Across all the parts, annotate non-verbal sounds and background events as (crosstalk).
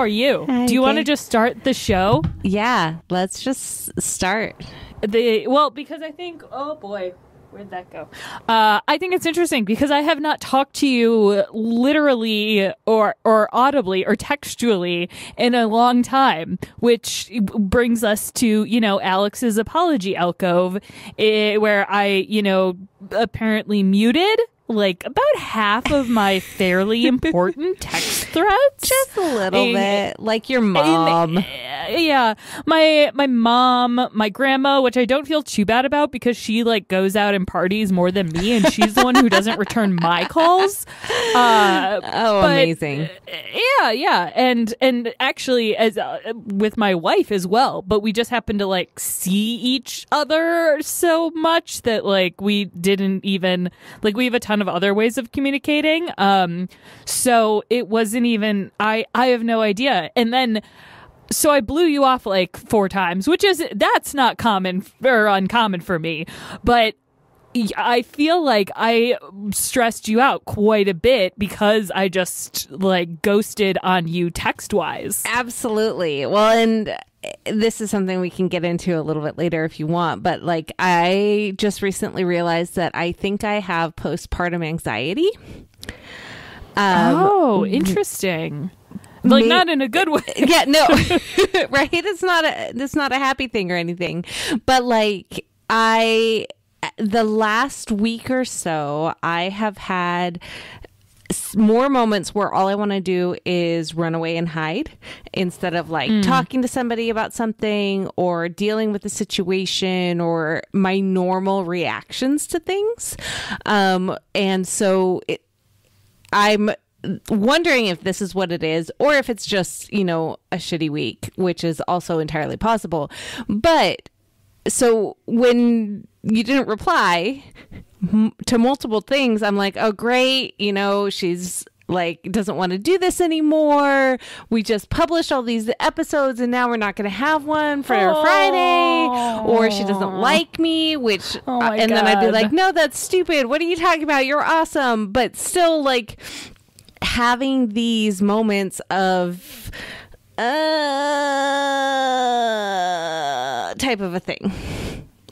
are you? Do you want to just start the show? Yeah, let's just start. The well, because I think oh boy, where'd that go? Uh, I think it's interesting because I have not talked to you literally or or audibly or textually in a long time, which brings us to you know Alex's apology alcove, eh, where I you know apparently muted. Like about half of my fairly (laughs) important text threads, Just a little In- bit, like your mom. in- yeah, my my mom, my grandma, which I don't feel too bad about because she like goes out and parties more than me, and she's the one who doesn't return my calls. Uh, oh, but- amazing. yeah, yeah, and and actually, as uh, with my wife as well, but we just happen to like see each other so much that like we didn't even like we have a ton of other ways of communicating. Um, so it wasn't even I I have no idea, and then so I blew you off like four times, which is that's not common or uncommon for me, but I feel like I stressed you out quite a bit because I just like ghosted on you text wise. Absolutely. Well, and this is something we can get into a little bit later if you want, but like I just recently realized that I think I have postpartum anxiety. Um, oh, interesting. Like not in a good way. (laughs) yeah, no, (laughs) (laughs) right? It's not a it's not a happy thing or anything, but like I, the last week or so, I have had more moments where all I want to do is run away and hide instead of like talking to somebody about something or dealing with the situation or my normal reactions to things. Um, and so it, I'm wondering if this is what it is or if it's just, you know, a shitty week, which is also entirely possible. But so when you didn't reply m- to multiple things, I'm like, oh, great. You know, she's like doesn't want to do this anymore. We just published all these episodes and now we're not going to have one for Aw. Friday or she doesn't like me, which Oh my and then I'd be like, no, that's stupid. What are you talking about? You're awesome. But still like having these moments of uh type of a thing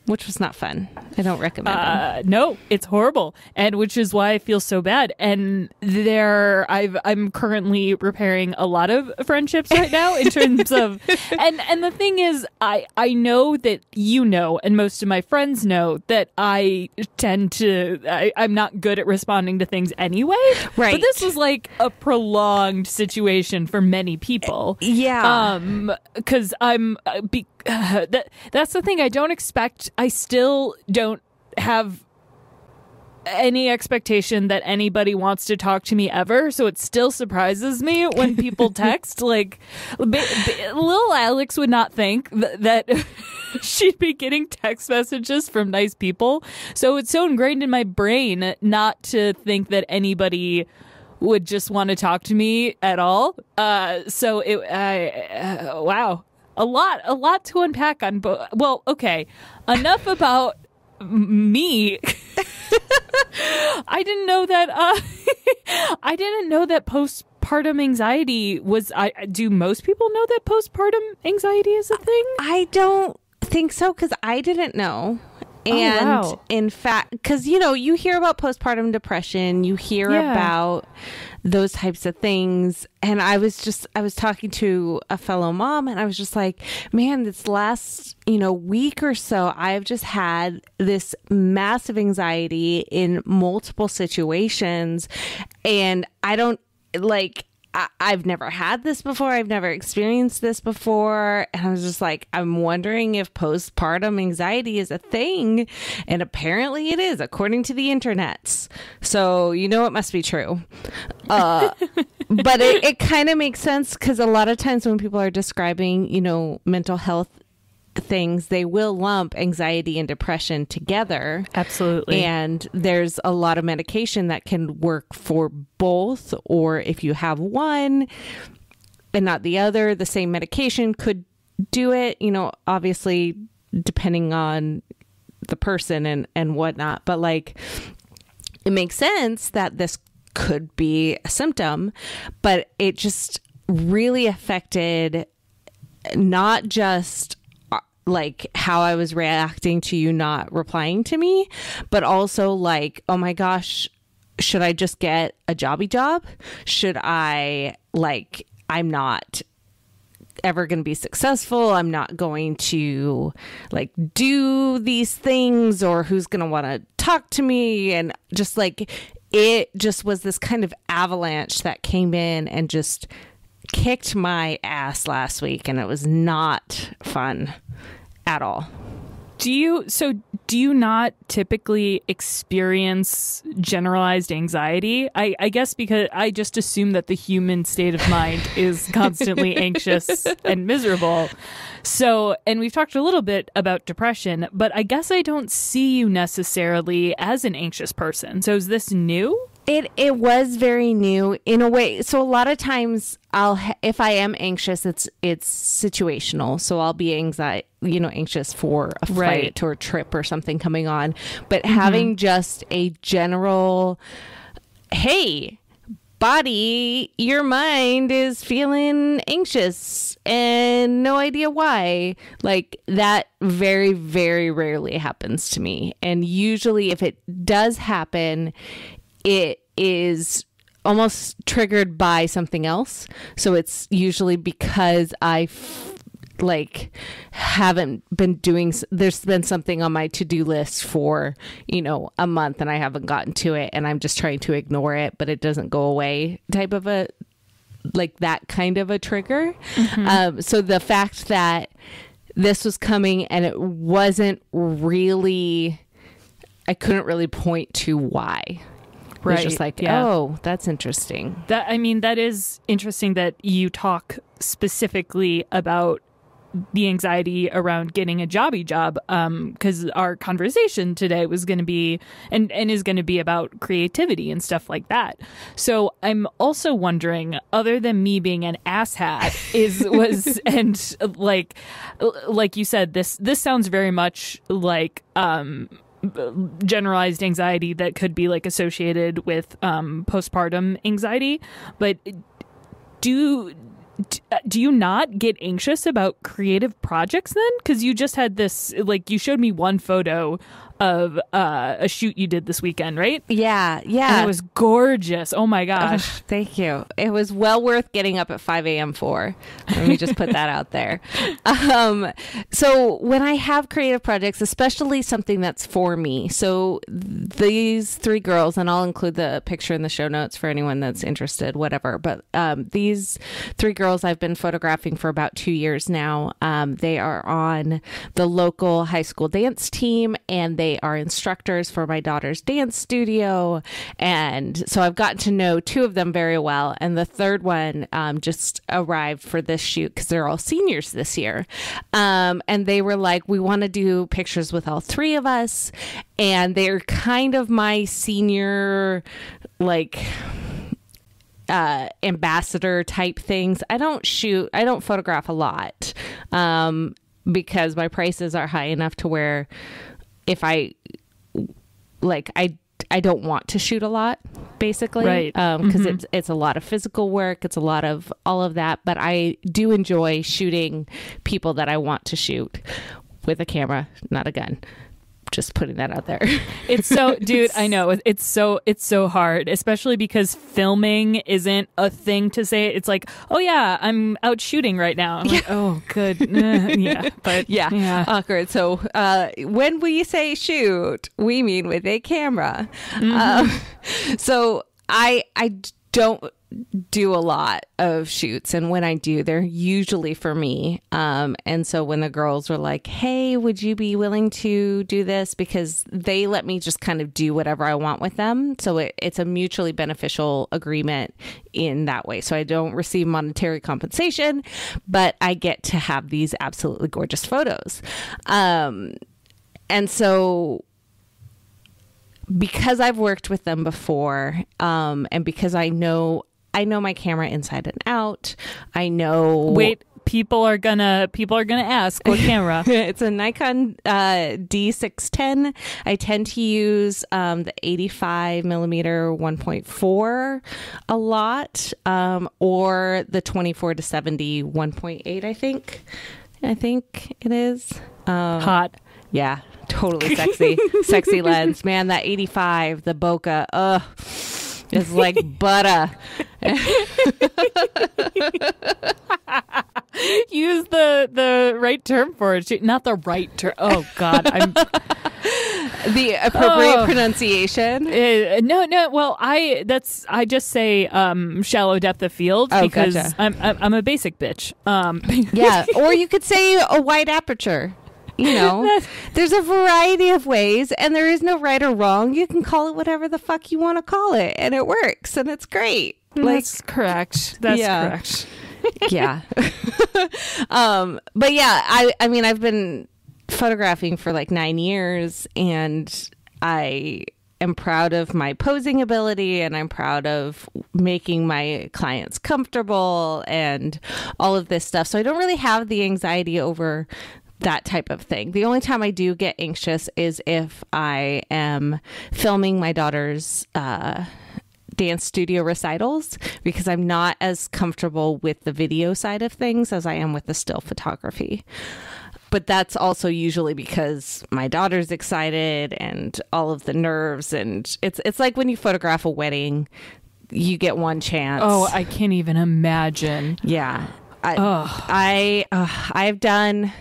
which was not fun i don't recommend. Uh, no, it's horrible, and which is why I feel so bad. And there, I've I'm currently repairing a lot of friendships right now in terms of, (laughs) and and the thing is, I I know that you know, and most of my friends know that I tend to I, I'm not good at responding to things anyway. Right. But this was like a prolonged situation for many people. yeah Um, because I'm uh, be, uh, (laughs) that that's the thing. I don't expect. I still don't have any expectation that anybody wants to talk to me ever. So it still surprises me when people (laughs) text. Like, little Alex would not think th- that. (laughs) She'd be getting text messages from nice people. So it's so ingrained in my brain not to think that anybody would just want to talk to me at all. Uh, so it, I, uh, wow, a lot, a lot to unpack on. Bo- well, okay, enough about me. (laughs) I didn't know that. Uh, (laughs) I didn't know that postpartum anxiety was. I do most people know that postpartum anxiety is a thing. i don't think so because i didn't know and wow. in fact because you know you hear about postpartum depression you hear Yeah. about those types of things. And i was just i was talking to a fellow mom and i was just like man this last you know week or so i've just had this massive anxiety in multiple situations. And i don't like I- I've never had this before. I've never experienced this before. And I was just like, I'm wondering if postpartum anxiety is a thing. And apparently it is, according to the internets. So, you know, it must be true. Uh, (laughs) but it, it kind of makes sense because a lot of times when people are describing, you know, mental health things, they will lump anxiety and depression together. Absolutely. And there's a lot of medication that can work for both, or if you have one and not the other, the same medication could do it, you know, obviously depending on the person and, and whatnot. But like, it makes sense that this could be a symptom, but it just, really affected not just like how I was reacting to you not replying to me, but also like, oh my gosh, should I just get a jobby job? Should I like I'm not ever going to be successful. I'm not going to like do these things or who's going to want to talk to me and just like it just was this kind of avalanche that came in and just kicked my ass last week and it was not fun at all. Do you so do you not typically experience generalized anxiety? I, I guess because I just assume that the human state of mind is constantly (laughs) anxious and miserable. So, and we've talked a little bit about depression, but I guess I don't see you necessarily as an anxious person. So, is this new? It it was very new in a way. So a lot of times I'll if I am anxious, it's it's situational. So I'll be anxiety, you know, anxious for a flight Right. or a trip or something coming on. But mm-hmm. having just a general, hey, body, your mind is feeling anxious and no idea why. Like that very, very rarely happens to me. And usually, if it does happen, it is almost triggered by something else. So it's usually because I. F- like haven't been doing s- there's been something on my to-do list for you know a month and i haven't gotten to it and i'm just trying to ignore it but it doesn't go away type of a like that kind of a trigger um, so the fact that this was coming and it wasn't really i couldn't really point to why it was just like yeah. oh that's interesting That I mean, that is interesting that you talk specifically about the anxiety around getting a jobby job because our conversation today was going to be and, and is going to be about creativity and stuff like that so i'm also wondering other than me being an asshat is (laughs) was and like like you said this this sounds very much like um generalized anxiety that could be like associated with um, postpartum anxiety. But do do you not get anxious about creative projects then? Because you just had this like you showed me one photo of uh, a shoot you did this weekend right yeah yeah and it was gorgeous oh my gosh Ugh, thank you. It was well worth getting up at 5 a.m. for. Let me just put that out there. (laughs) Um, so, when I have creative projects, especially something that's for me, so these three girls, and I'll include the picture in the show notes for anyone that's interested, whatever. But um, these three girls I've been photographing for about two years now. Um, they are on the local high school dance team and they are instructors for my daughter's dance studio. And so I've gotten to know two of them very well. And the third one um, just arrived for this shoot because they're all seniors this year. Um, and they were like, we want to do pictures with all three of us. And they're kind of my senior, like, uh, ambassador type things. I don't shoot, I don't photograph a lot um, because my prices are high enough to where if I like, I I don't want to shoot a lot, basically, Right. Um, because mm-hmm. it's it's a lot of physical work, it's a lot of all of that. But I do enjoy shooting people that I want to shoot with a camera, not a gun. Just putting that out there. (laughs) It's so, dude. I know it's so it's so hard, especially because filming isn't a thing to say. It's like, oh yeah, I'm out shooting right now. I'm like, oh, good, (laughs) Uh, yeah, but Yeah, yeah. awkward. So uh, when we say shoot, we mean with a camera. Um, (laughs) so I I don't do a lot of shoots, and when I do, they're usually for me. Um, and so when the girls were like, "Hey, would you be willing to do this?" because they let me just kind of do whatever I want with them, so it, it's a mutually beneficial agreement in that way. So I don't receive monetary compensation, but I get to have these absolutely gorgeous photos. Um, and so because I've worked with them before, um, and because I know I know my camera inside and out, I know Wait, people are gonna people are gonna ask what camera. (laughs) it's a Nikon uh, D610. I tend to use um, the 85 millimeter 1.4 a lot, um, or the 24 to 70 1.8. I think. I think it is. Um, Hot. Yeah, totally sexy, sexy (laughs) lens. Man, that 85, the bokeh, ugh, is like (laughs) butter. Use the the right term for it. Not the right term. Oh God, I'm (laughs) The appropriate Oh. pronunciation. Uh, no, no. Well, I that's I just say um, shallow depth of field Oh, because gotcha. I'm, I'm I'm a basic bitch. Um, Yeah, (laughs) or you could say a wide aperture. You know, (laughs) there's a variety of ways, and there is no right or wrong. You can call it whatever the fuck you want to call it, and it works, and it's great. Like, that's correct. That's Yeah. correct. (laughs) yeah. (laughs) um, but yeah, I I mean, I've been photographing for like nine years, and I am proud of my posing ability, and I'm proud of making my clients comfortable, and all of this stuff. So I don't really have the anxiety over that type of thing. The only time I do get anxious is if I am filming my daughter's uh, dance studio recitals because I'm not as comfortable with the video side of things as I am with the still photography. But that's also usually because my daughter's excited and all of the nerves and it's it's like when you photograph a wedding, you get one chance. Oh, I can't even imagine. Yeah. I Ugh. I uh, I've done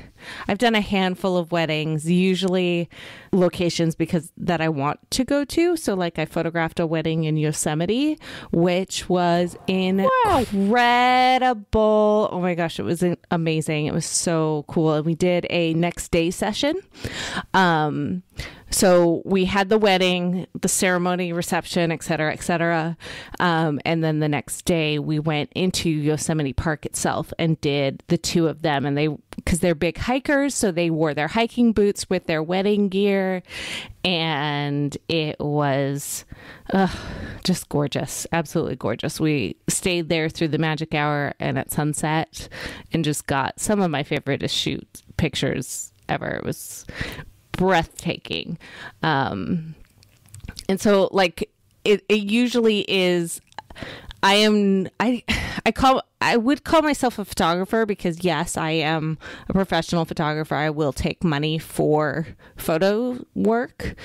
I've done a handful of weddings, usually locations because that I want to go to. So like I photographed a wedding in Yosemite, which was incredible. Oh my gosh, it was amazing. It was so cool. And we did a next day session. Um so we had the wedding, the ceremony, reception, et cetera, et cetera. Um, and then the next day we went into Yosemite Park itself and did the two of them. And they, because they're big hikers, so they wore their hiking boots with their wedding gear. And it was uh, just gorgeous, absolutely gorgeous. We stayed there through the magic hour and at sunset and just got some of my favorite shoot pictures ever. It was breathtaking. Um, and so like it, it usually is I am I I call I would call myself a photographer because yes, I am a professional photographer. I will take money for photo work,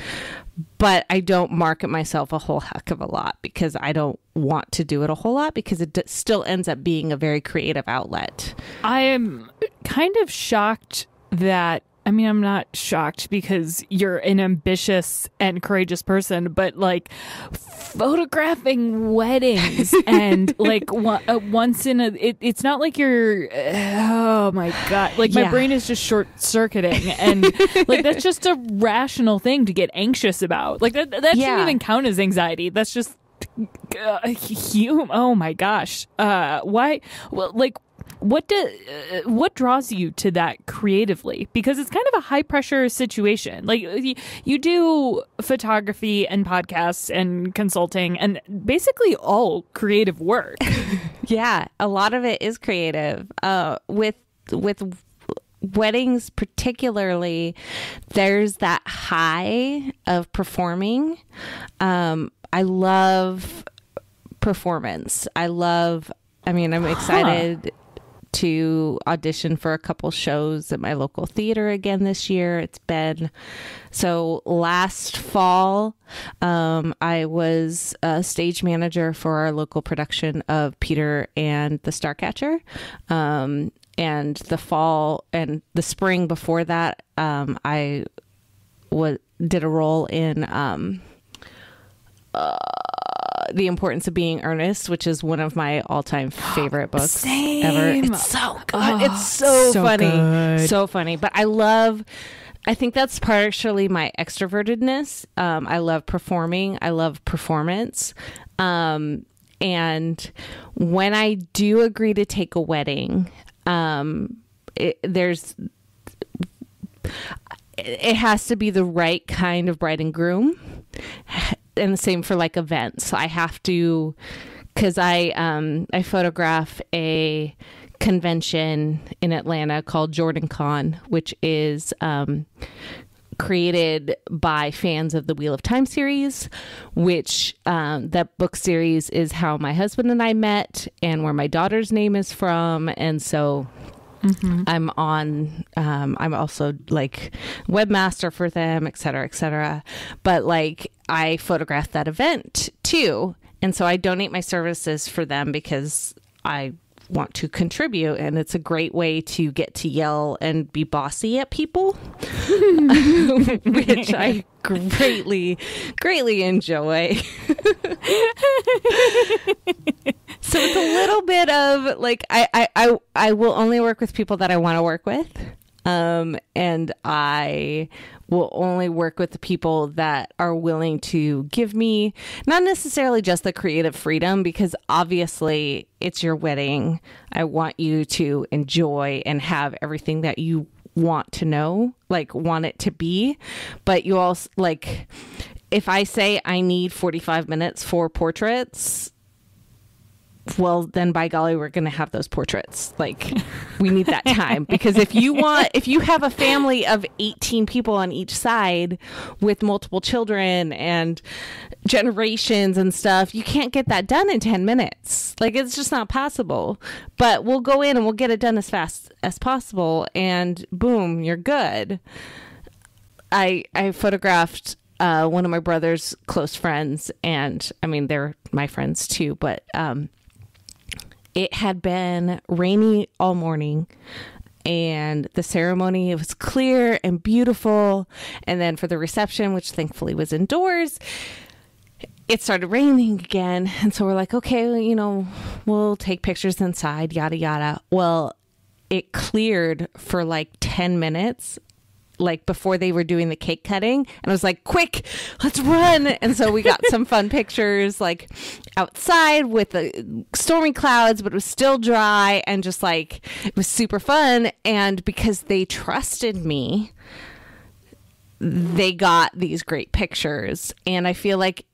but I don't market myself a whole heck of a lot because I don't want to do it a whole lot because it d- still ends up being a very creative outlet. I am kind of shocked that I mean, I'm not shocked because you're an ambitious and courageous person, but like photographing weddings (laughs) and like one, uh, once in a, it, it's not like you're, oh my God, like my Yeah. brain is just short circuiting. And like that's (laughs) just a rational thing to get anxious about. Like that, that shouldn't even count as anxiety. That's just, uh, hum- oh my gosh. Uh, why, well, like, what do, uh, what draws you to that creatively because it's kind of a high pressure situation like you, you do photography and podcasts and consulting and basically all creative work (laughs) Yeah, a lot of it is creative. Uh, with with weddings particularly, there's that high of performing. Um, I love performance. I love. I mean, I'm excited. To audition for a couple shows at my local theater again this year. It's been so last fall, um, I was a stage manager for our local production of Peter and the Starcatcher. Um, and the fall and the spring before that, um, I was did a role in um, uh, the importance of being earnest, which is one of my all-time favorite (gasps) books ever. Same. It's so good. Oh, it's so, so funny, good. so funny. But I love. I think that's partially my extrovertedness. Um, I love performing. I love performance. Um, and when I do agree to take a wedding, um, it, there's it has to be the right kind of bride and groom and the same for like events i have to because I um I photograph a convention in Atlanta called Jordan Con, which is um created by fans of the Wheel of Time series, which um, that book series is how my husband and I met and where my daughter's name is from. And so Mm-hmm. I'm on. Um, I'm also like webmaster for them, et cetera, et cetera. But like, I photographed that event too, and so I donate my services for them because I want to contribute and it's a great way to get to yell and be bossy at people (laughs) (laughs) which i greatly greatly enjoy (laughs) so it's a little bit of like I, I i i will only work with people that i want to work with um and i will only work with the people that are willing to give me not necessarily just the creative freedom because obviously it's your wedding. I want you to enjoy and have everything that you want to know, like want it to be, but you also like if I say I need 45 minutes for portraits, well then by golly we're going to have those portraits. Like we need that time. Because if you want if you have a family of 18 people on each side with multiple children and generations and stuff you can't get that done in 10 minutes. Like it's just not possible. But we'll go in and we'll get it done as fast as possible and boom you're good. I i photographed uh, one of my brother's close friends, and I mean they're my friends too. But um, it had been rainy all morning and the ceremony was clear and beautiful. And then for the reception which thankfully was indoors it started raining again. And so we're like okay you know we'll take pictures inside yada yada. Well it cleared for like 10 minutes like before they were doing the cake cutting and I was like, quick, let's run. And so we got (laughs) some fun pictures like outside with the stormy clouds, but it was still dry and just like it was super fun. And because they trusted me, they got these great pictures. And I feel like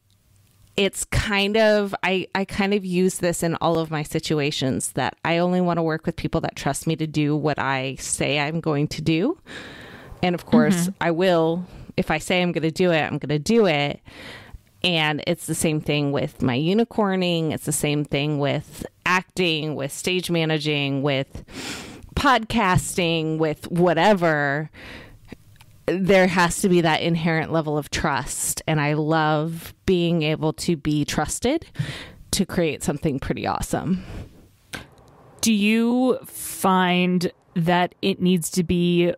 it's kind of I, I kind of use this in all of my situations that I only want to work with people that trust me to do what I say I'm going to do. And of course, mm-hmm. I will, if I say I'm going to do it, I'm going to do it. And it's the same thing with my unicorning. It's the same thing with acting, with stage managing, with podcasting, with whatever. There has to be that inherent level of trust. And I love being able to be trusted to create something pretty awesome. Do you find that it needs to be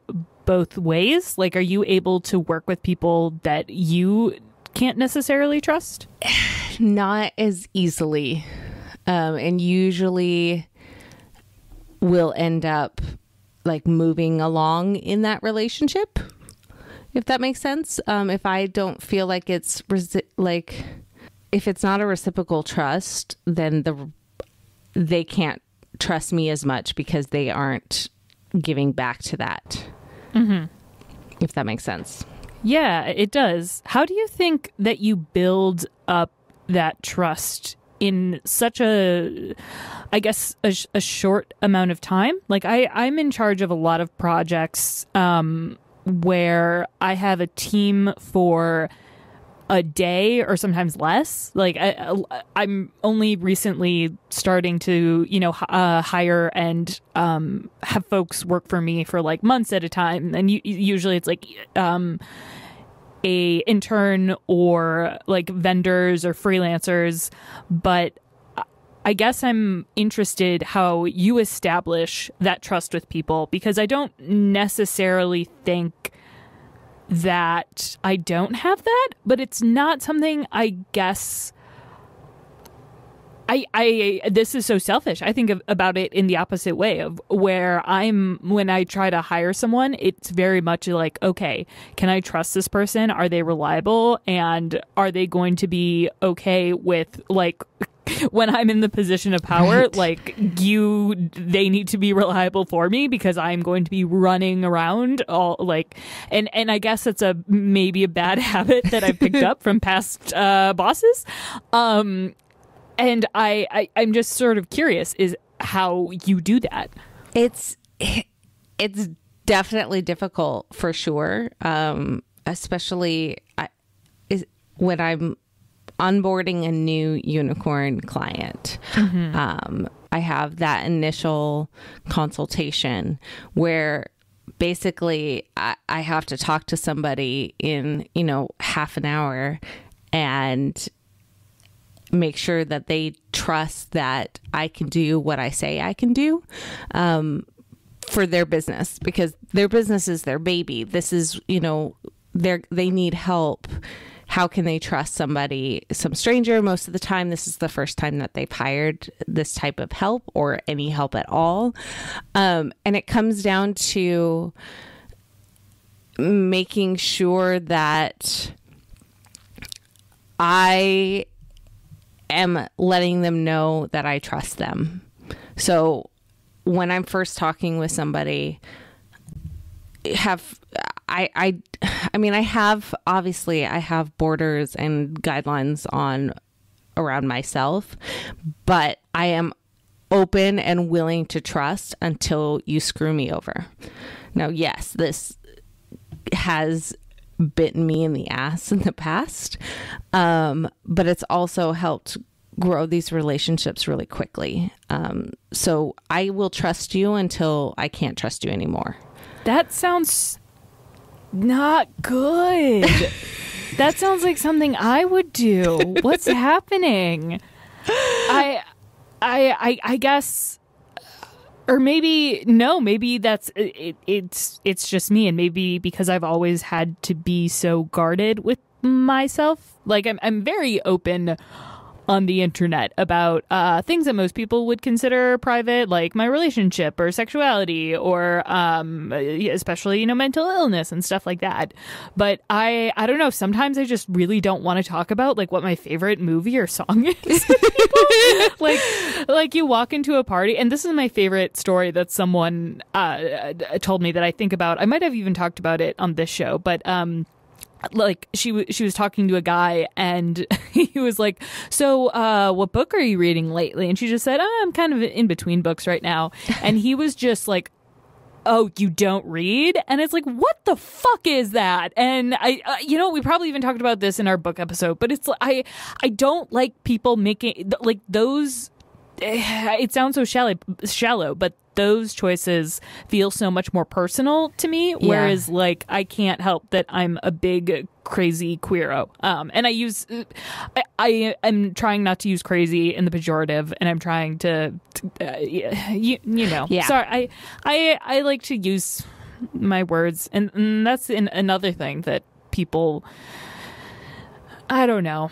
both ways? Like, are you able to work with people that you can't necessarily trust? (sighs) Not as easily. Um, and usually will end up like moving along in that relationship, if that makes sense. Um, if I don't feel like it's resi- like, if it's not a reciprocal trust, then the they can't trust me as much because they aren't giving back to that. Mm-hmm. If that makes sense. Yeah, it does. How do you think that you build up that trust in such a i guess a, a, short amount of time like i i'm in charge of a lot of projects um where i have a team for a day or sometimes less. Like I, am only recently starting to, you know, uh, hire and um, have folks work for me for like months at a time, and usually it's like um, a intern or like vendors or freelancers. But I guess I'm interested how you establish that trust with people because I don't necessarily think that I don't have that, but it's not something I guess. I, I this is so selfish. I think of, about it in the opposite way of where I'm when I try to hire someone, it's very much like, okay, can I trust this person? Are they reliable and are they going to be okay with like (laughs) when I'm in the position of power, right. like you, they need to be reliable for me because I'm going to be running around all like, and and I guess it's a maybe a bad (laughs) habit that I picked up from past uh, bosses. Um, and I, I I'm just sort of curious is how you do that. It's (laughs) it's definitely difficult for sure, um, especially I, is, when I'm onboarding a new unicorn client. Um, I have that initial consultation where basically I, I have to talk to somebody in you know half an hour and make sure that they trust that I can do what I say I can do um, for their business because their business is their baby. This is, you know, they they need help. How can they trust somebody, some stranger? Most of the time, this is the first time that they've hired this type of help or any help at all. Um, and it comes down to making sure that I am letting them know that I trust them. So when I'm first talking with somebody, have I I (sighs) I mean I have obviously I have borders and guidelines on around myself, but I am open and willing to trust until you screw me over. Now, yes, this has bitten me in the ass in the past, um, but it's also helped grow these relationships really quickly. Um, so I will trust you until I can't trust you anymore. That sounds not good. that sounds like something I would do. What's (laughs) happening? I I I I guess or maybe no, maybe that's it, it's it's just me and maybe because I've always had to be so guarded with myself. Like I'm I'm very open on the internet about uh, things that most people would consider private, like my relationship or sexuality, or um, especially you know mental illness and stuff like that. But I I don't know. Sometimes I just really don't want to talk about like what my favorite movie or song (laughs) is. (laughs) like like you walk into a party, and this is my favorite story that someone uh, told me that I think about. I might have even talked about it on this show, but um like she w- she was talking to a guy and (laughs) he was like so uh what book are you reading lately? And she just said oh, i'm kind of in between books right now. (laughs) And he was just like oh you don't read? And it's like what the fuck is that? And i uh, you know we probably even talked about this in our book episode but it's i i don't like people making like those (sighs) it sounds so shallow shallow but those choices feel so much more personal to me whereas like i can't help that i'm a big crazy queero. Um and i use i, I am trying not to use crazy in the pejorative and i'm trying to uh, you, you know. Yeah. Sorry i i i like to use my words and, and that's in, another thing that people i don't know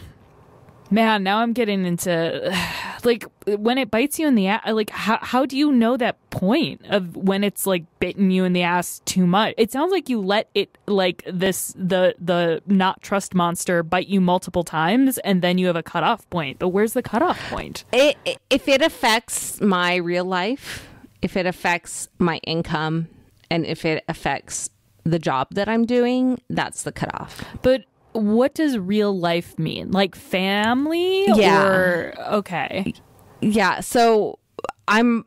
Man, now I'm getting into (sighs) like when it bites you in the ass. Like, how how do you know that point of when it's like bitten you in the ass too much? It sounds like you let it like this the the not trust monster bite you multiple times, and then you have a cutoff point. But where's the cutoff point? It, if it affects my real life, if it affects my income, and if it affects the job that I'm doing, that's the cutoff. But what does real life mean? Like family? Yeah. Or, okay. Yeah. So I'm,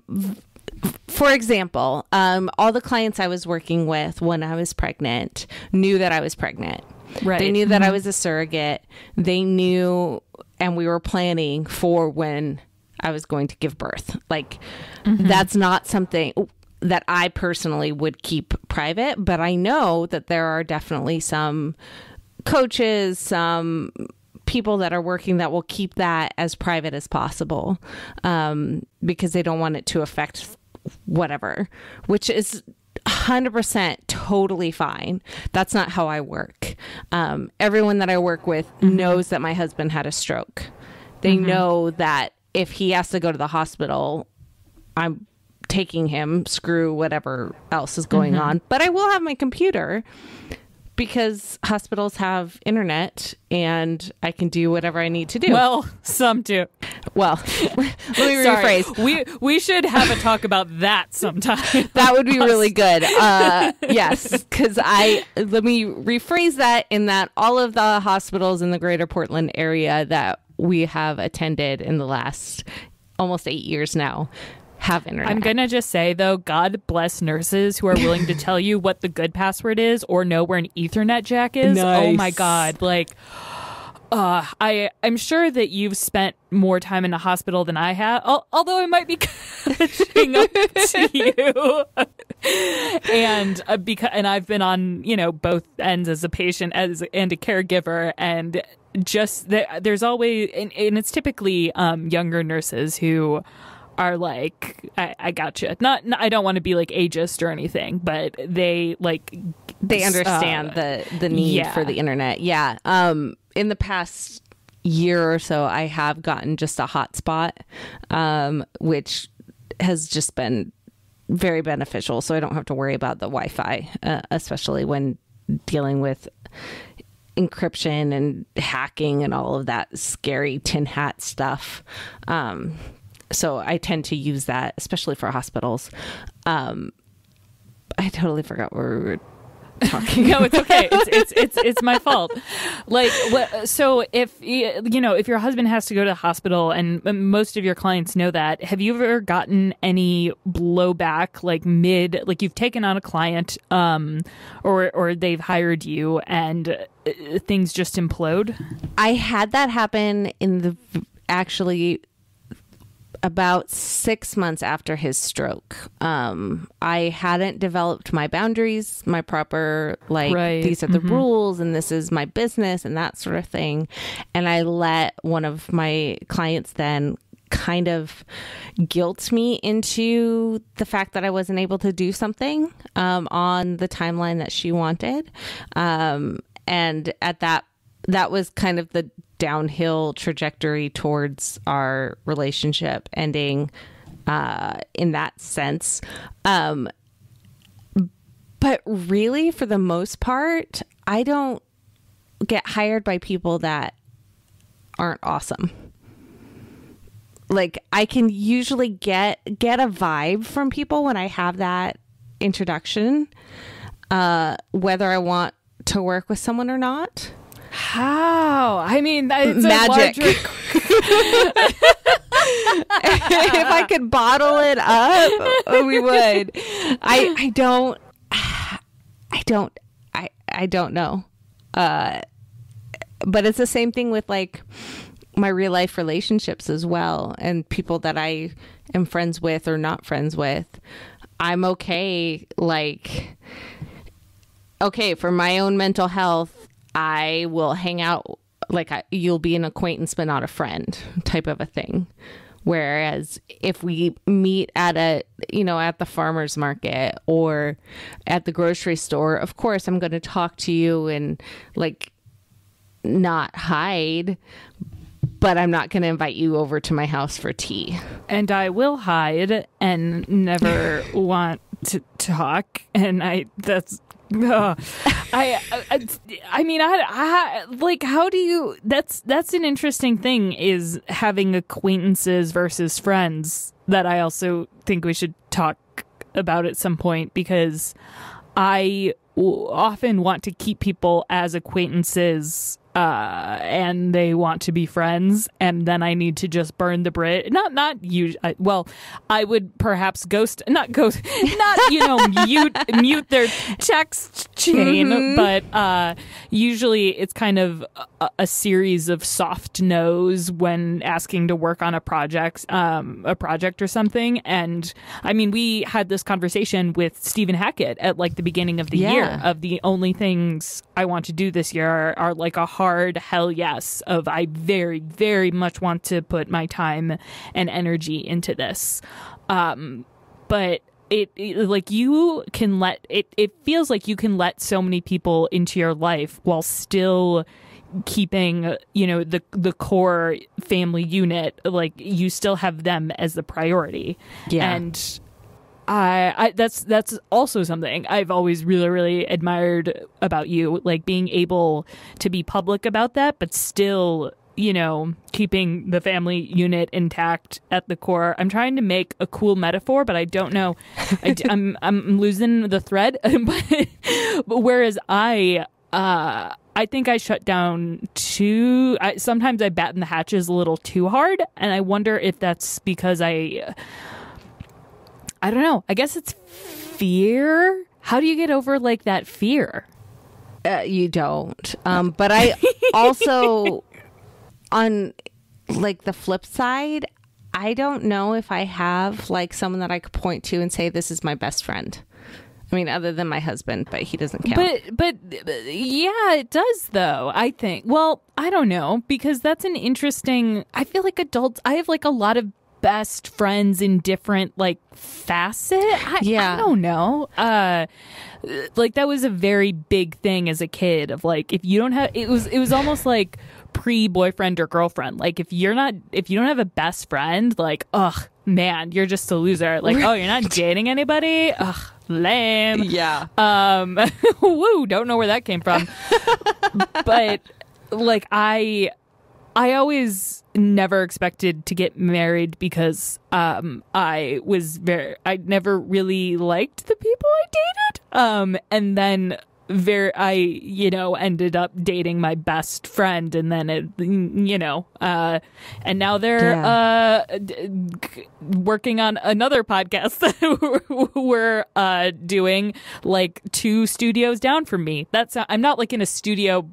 for example, um, all the clients I was working with when I was pregnant knew that I was pregnant. Right. They knew that mm-hmm. I was a surrogate. They knew, and we were planning for when I was going to give birth. Like, mm-hmm. that's not something that I personally would keep private, but I know that there are definitely some coaches, some people that are working that will keep that as private as possible um, because they don't want it to affect whatever, which is 100% totally fine. That's not how I work. Um, everyone that I work with mm-hmm. knows that my husband had a stroke. They mm-hmm. know that if he has to go to the hospital, I'm taking him, screw whatever else is going mm-hmm. on. But I will have my computer because hospitals have internet and I can do whatever I need to do. Well, some do. Well, (laughs) let me rephrase. We we should have a talk about that sometime. (laughs) that would be (laughs) really good. Uh, yes, because I let me rephrase that in that all of the hospitals in the Greater Portland area that we have attended in the last almost eight years now have internet. I'm gonna just say though, God bless nurses who are willing to tell you what the good password is or know where an Ethernet jack is. Oh my God, like. Uh, I I'm sure that you've spent more time in a hospital than I have. Al- although I might be (laughs) catching up to you, and uh, because and I've been on you know both ends as a patient as and a caregiver, and just there, there's always and, and it's typically um, younger nurses who are like I, I got you. Not, not I don't want to be like ageist or anything, but they like they uh, understand the the need yeah. for the internet. Yeah. Um in the past year or so I have gotten just a hotspot um which has just been very beneficial so I don't have to worry about the Wi-Fi uh, especially when dealing with encryption and hacking and all of that scary tin hat stuff. Um so I tend to use that especially for hospitals. Um I totally forgot where we were talking. no, it's okay. It's (laughs) it's it's it's my fault. Like, so if you know, if your husband has to go to the hospital, and most of your clients know that, have you ever gotten any blowback, like mid, like you've taken on a client, um, or or they've hired you, and uh, things just implode? I had that happen in the actually about six months after his stroke. Um, I hadn't developed my boundaries, my proper, like, Right. these are the rules and this is my business and that sort of thing. And I let one of my clients then kind of guilt me into the fact that I wasn't able to do something um, on the timeline that she wanted. Um, and at that, that was kind of the downhill trajectory towards our relationship ending uh, in that sense. Um, but really, for the most part, I don't get hired by people that aren't awesome like I can usually get get a vibe from people when I have that introduction, uh, whether I want to work with someone or not. How? I mean, it's Magic. (laughs) (laughs) If I could bottle it up, we would. I I don't (sighs) I don't I I don't know. Uh but it's the same thing with like my real life relationships as well and people that I am friends with or not friends with. I'm okay like okay, for my own mental health, I will hang out like I, you'll be an acquaintance but not a friend type of a thing. Whereas if we meet at a, you know, at the farmer's market or at the grocery store, of course I'm going to talk to you and like not hide, but I'm not going to invite you over to my house for tea. and I will hide and never (laughs) want to talk. And I that's. ugh. I, uh, I I mean I, I like how do you that's that's an interesting thing is having acquaintances versus friends that I also think we should talk about at some point because I often want to keep people as acquaintances uh and they want to be friends and then i need to just burn the bridge. Not not you I, well i would perhaps ghost not ghost (laughs) not you know mute mute their text chain but uh usually it's kind of a, a series of soft no's when asking to work on a project um a project or something. And i mean we had this conversation with stephen hackett at like the beginning of the year of the only things I want to do this year are, are like a hard hell yes of I very very much want to put my time and energy into this. Um but it, it like you can let it it feels like you can let so many people into your life while still keeping you know the the core family unit like you still have them as the priority Yeah. and I, I that's that's also something I've always really really admired about you, like being able to be public about that, but still, you know, keeping the family unit intact at the core. I'm trying to make a cool metaphor, but I don't know. I, am (laughs) I'm losing the thread. (laughs) but, but whereas I uh I think I shut down too. I, sometimes I batten the hatches a little too hard, and I wonder if that's because I. I don't know. I guess it's fear. How do you get over like that fear? Uh, you don't. Um, but I also, (laughs) on like the flip side, I don't know if I have like someone that I could point to and say, this is my best friend. I mean, other than my husband, but he doesn't count. But but yeah, it does though. I think. Well, I don't know because that's an interesting. I feel like adults. I have like a lot of best friends in different like facet. I, Yeah. I don't know. Uh, like that was a very big thing as a kid. Of like, if you don't have, it was it was almost like pre boyfriend or girlfriend. Like if you're not, if you don't have a best friend, like ugh, man, you're just a loser. Like oh, you're not (laughs) dating anybody. Ugh, lame. yeah. Um, (laughs) woo, don't know where that came from. (laughs) but like I I always never expected to get married because um I was very I never really liked the people I dated. Um and then very I you know ended up dating my best friend and then it you know uh and now they're uh d- g- working on another podcast (laughs) that we're uh doing like two studios down from me that's I'm not like in a studio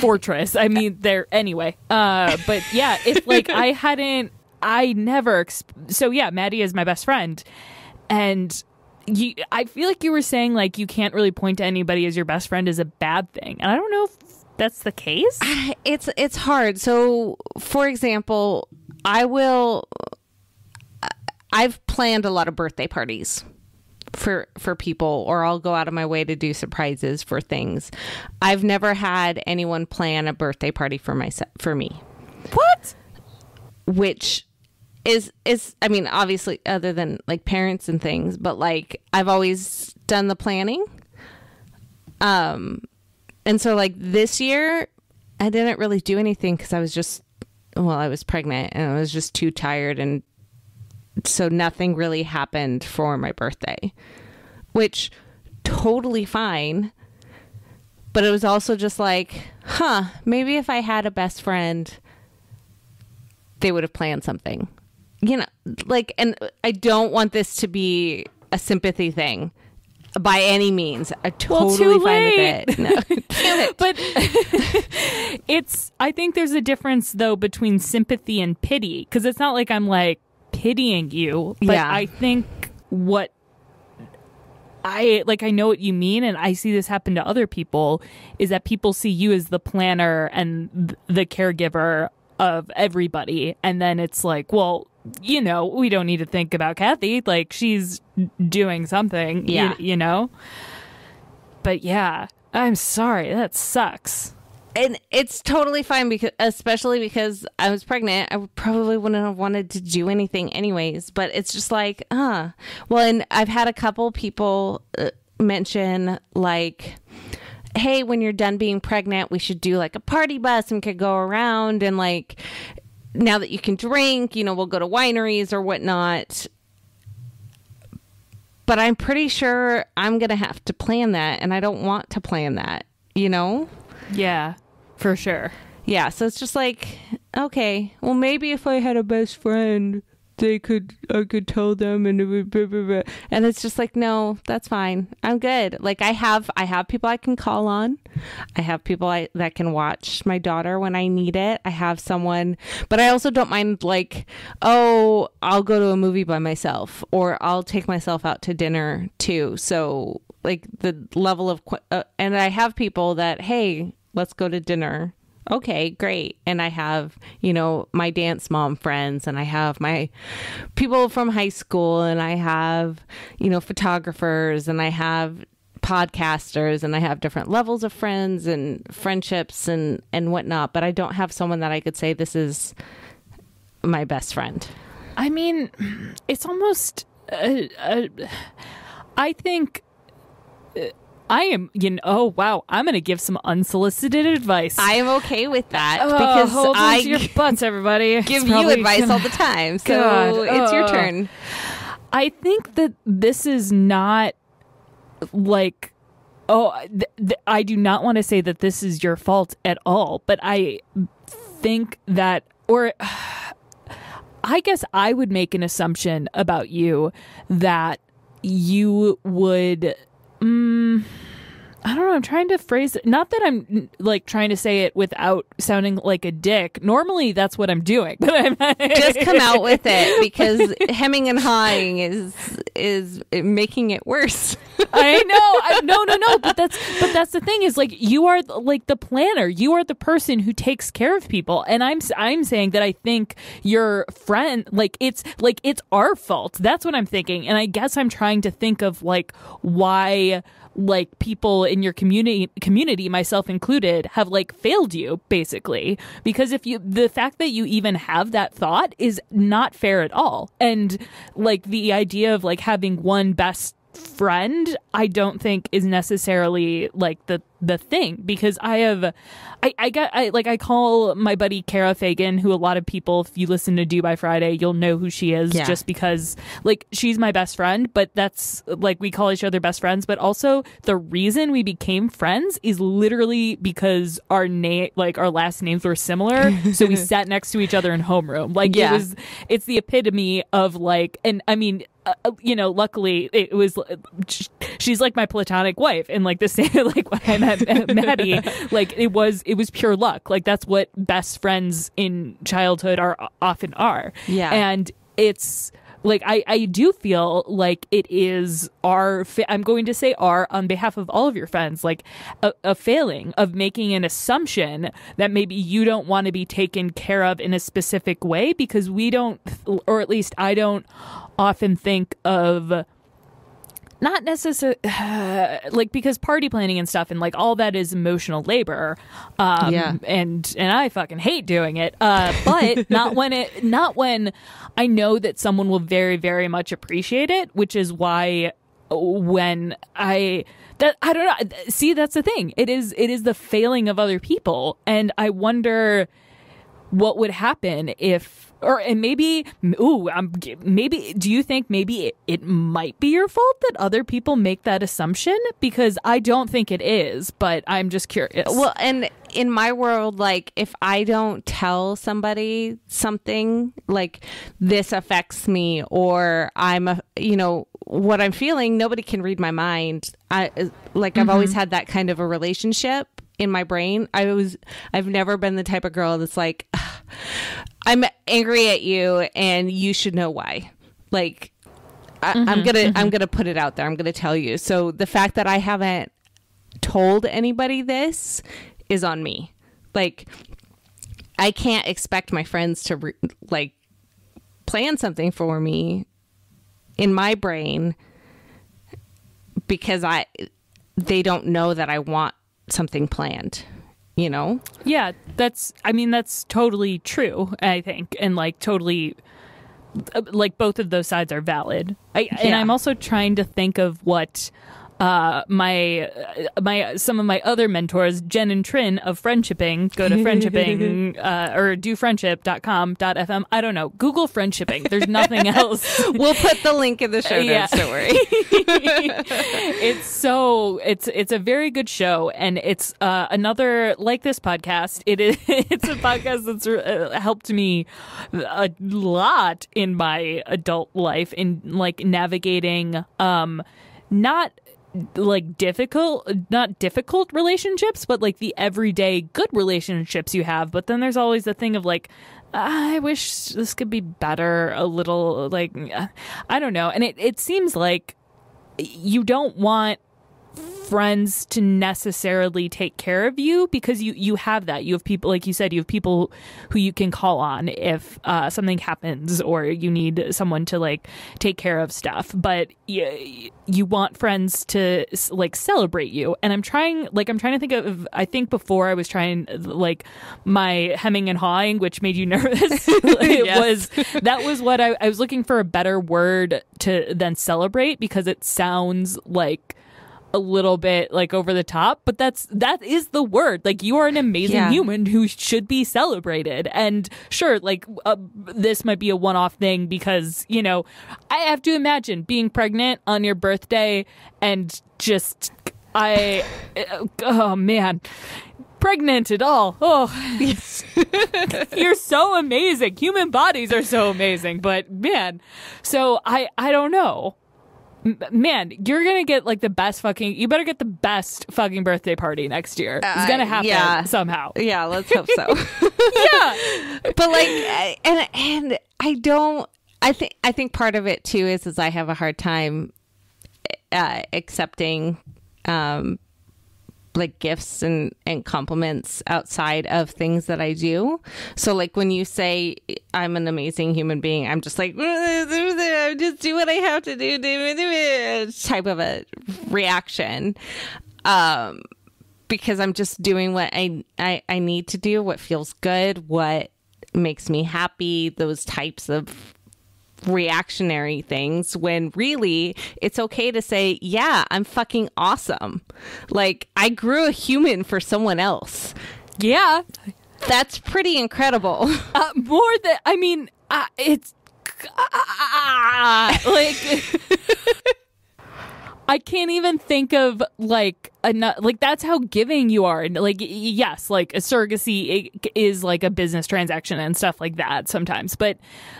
fortress. I mean, there anyway. Uh, but yeah, if like I (laughs) hadn't, I never. Exp- so yeah, Maddie is my best friend, and you. I feel like you were saying like you can't really point to anybody as your best friend is a bad thing, and I don't know if that's the case. (sighs) it's it's hard. So, for example, I will. I've planned a lot of birthday parties for for people, or I'll go out of my way to do surprises for things. I've never had anyone plan a birthday party for myself for me, What? which is is I mean, obviously, other than like parents and things, but like I've always done the planning. Um, and so like this year, I didn't really do anything because I was just, well, I was pregnant and I was just too tired. And so nothing really happened for my birthday, which totally fine. But it was also just like, huh, maybe if I had a best friend, they would have planned something. You know, like, and I don't want this to be a sympathy thing by any means. Well, totally too fine with it. No. (laughs) Damn it. But (laughs) it's. I think there's a difference though between sympathy and pity because it's not like I'm like pitying you, but Yeah. I think what I like I know what you mean and I see this happen to other people is that people see you as the planner and the caregiver of everybody and then it's like well you know we don't need to think about Kathy like she's doing something you- Yeah. you, know but yeah I'm sorry that sucks and it's totally fine because especially because I was pregnant, I probably wouldn't have wanted to do anything anyways. But it's just like, uh, well, and I've had a couple people uh, mention like. Hey, when you're done being pregnant, we should do like a party bus and could go around and like now that you can drink, you know, we'll go to wineries or whatnot. But I'm pretty sure I'm going to have to plan that and I don't want to plan that, you know? yeah for sure Yeah, so it's just like, okay, well, maybe if I had a best friend, they could, I could tell them, and it would, blah, blah, blah. and it's just like, no, that's fine. I'm good. Like I have, I have people I can call on. I have people I, that can watch my daughter when I need it. I have someone, but I also don't mind like, oh, I'll go to a movie by myself, or I'll take myself out to dinner too. So like the level of, uh, and I have people that, hey, let's go to dinner okay, great. And I have, you know, my dance mom friends and I have my people from high school and I have, you know, photographers and I have podcasters and I have different levels of friends and friendships and and whatnot, but I don't have someone that I could say this is my best friend. I mean, it's almost. Uh, uh, I think. I am, you know. Oh wow! I'm going to give some unsolicited advice. I am okay with that Oh, because hold I your butts, everybody. (laughs) give you advice gonna- all the (laughs) time. So God, it's your oh. turn. I think that this is not like Oh, th- th- I do not want to say that this is your fault at all, but I think that, or (sighs) I guess I would make an assumption about you that you would. Mm, I don't know. I'm trying to phrase it. Not that I'm like trying to say it without sounding like a dick. Normally, that's what I'm doing. But I'm just come out with it (laughs) because hemming and hawing is is making it worse. I know. I, no, no, no. But that's but that's the thing is like you are like the planner. You are the person who takes care of people, and I'm I'm saying that I think your friend like it's like it's our fault. That's what I'm thinking, and I guess I'm trying to think of like why like people in your community community myself included have like failed you basically. Because if you the fact that you even have that thought is not fair at all. And like the idea of like having one best friend i don't think is necessarily like the the thing because i have i i got i like i call my buddy kara fagan who a lot of people if you listen to do by friday you'll know who she is Yeah. just because like she's my best friend but that's like we call each other best friends but also the reason we became friends is literally because our name like our last names were similar so we (laughs) sat next to each other in homeroom like Yeah. it was it's the epitome of like and i mean uh, uh, you know luckily it was uh, she's like my platonic wife and like the same (laughs) like when i met (laughs) maddie like it was it was pure luck like that's what best friends in childhood are often are Yeah. and it's like I, I do feel like it is our fa- i'm going to say our on behalf of all of your friends like a, a failing of making an assumption that maybe you don't want to be taken care of in a specific way because we don't or at least i don't often think of not necessarily (sighs) like because party planning and stuff and like all that is emotional labor um Yeah. and and i fucking hate doing it uh but (laughs) not when it not when i know that someone will very very much appreciate it which is why when i that i don't know see that's the thing it is it is the failing of other people and i wonder what would happen if or and maybe ooh I'm, maybe do you think maybe it, it might be your fault that other people make that assumption? Because i don't think it is but i'm just curious. Well, and in my world, like if I don't tell somebody something like this affects me or I'm a, you know, what I'm feeling, nobody can read my mind. I like I've mm-hmm. always had that kind of a relationship in my brain. I was I've never been the type of girl that's like (sighs) I'm angry at you and you should know why. Like I, I'm mm-hmm, gonna I'm mm-hmm. gonna put it out there. I'm gonna tell you. So the fact that I haven't told anybody this is on me. Like I can't expect my friends to re- like plan something for me in my brain because I they don't know that I want something planned, you know? yeah that's i mean that's totally true i think and like totally uh, like both of those sides are valid I, and i'm also trying to think of what uh my uh, my some of my other mentors jen and trin of friendshipping go to (laughs) friendshipping uh, or do friendship.com.fm i don't know google friendshipping there's nothing (laughs) else We'll put the link in the show Yeah. notes, don't worry. (laughs) it's so it's it's a very good show and it's uh, another like this podcast it is it's a podcast that's uh, helped me a lot in my adult life in like navigating um not like difficult not difficult relationships but like the everyday good relationships you have. But then there's always the thing of like I wish this could be better a little like I don't know. And it it seems like you don't want friends to necessarily take care of you because you you have that. You have people like you said you have people who you can call on if uh, something happens or you need someone to like take care of stuff. But you, you want friends to like celebrate you. And i'm trying like i'm trying to think of i think before i was trying like my hemming and hawing which made you (laughs) nervous (laughs) it Yes. was that was what I, I was looking for a better word to then celebrate because it sounds like a little bit like over the top but that's that is the word like you are an amazing Yeah. human who should be celebrated and sure like uh, this might be a one-off thing because you know i have to imagine being pregnant on your birthday and just I, oh man, pregnant at all. Oh, (laughs) you're so amazing. Human bodies are so amazing, but man, so I, I don't know. Man, you're gonna get like the best fucking. You better get the best fucking birthday party next year. It's gonna Uh, happen yeah. somehow. Yeah, let's hope so. (laughs) Yeah, (laughs) but like and and I don't I think I think part of it too is is I have a hard time uh accepting um like gifts and and compliments outside of things that I do. So like when you say I'm an amazing human being, I'm just like (laughs) just do what I have to do, type of a reaction. Um because I'm just doing what I, I I need to do, what feels good, what makes me happy, those types of reactionary things when really it's okay to say, yeah, I'm fucking awesome. Like I grew a human for someone else. yeah. That's pretty incredible. (laughs) Uh, more than I mean, uh, it's uh, (laughs) like (laughs) I can't even think of like enough. Like that's how giving you are. And like yes, like a surrogacy is like a business transaction and stuff like that sometimes. But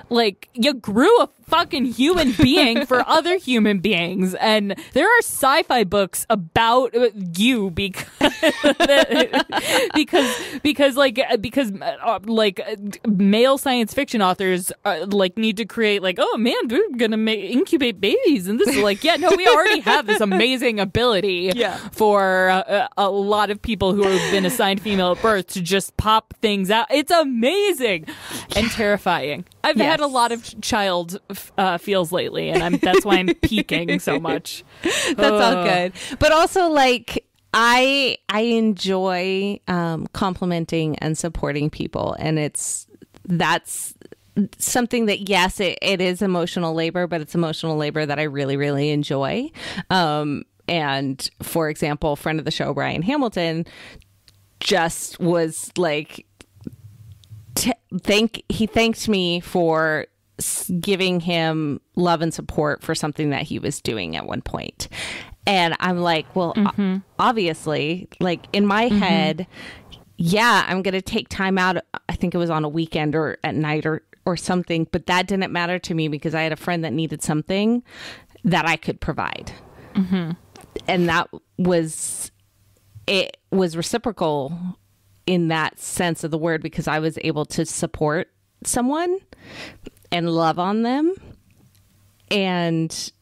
like you grew a fucking human being for (laughs) other human beings, and there are sci-fi books about you because (laughs) because because like because uh, like male science fiction authors uh, like need to create like oh man we're gonna make incubate babies. And this is like yeah no we already have this amazing ability (laughs) Yeah. for uh, a lot of people who have been assigned female at birth to just pop things out. It's amazing and terrifying I've had a lot of child uh, feels lately and I'm that's why I'm peaking so (laughs) much. That's all good. But also like I I enjoy um complimenting and supporting people and it's that's something that yes it, it is emotional labor but it's emotional labor that i really really enjoy. Um and for example friend of the show brian hamilton just was like thank he thanked me for giving him love and support for something that he was doing at one point. And i'm like well o- mm-hmm. obviously like in my mm-hmm. head yeah i'm gonna take time out i think it was on a weekend or at night or or something but that didn't matter to me because i had a friend that needed something that i could provide. Mm-hmm. And that was it was reciprocal in that sense of the word because I was able to support someone and love on them. And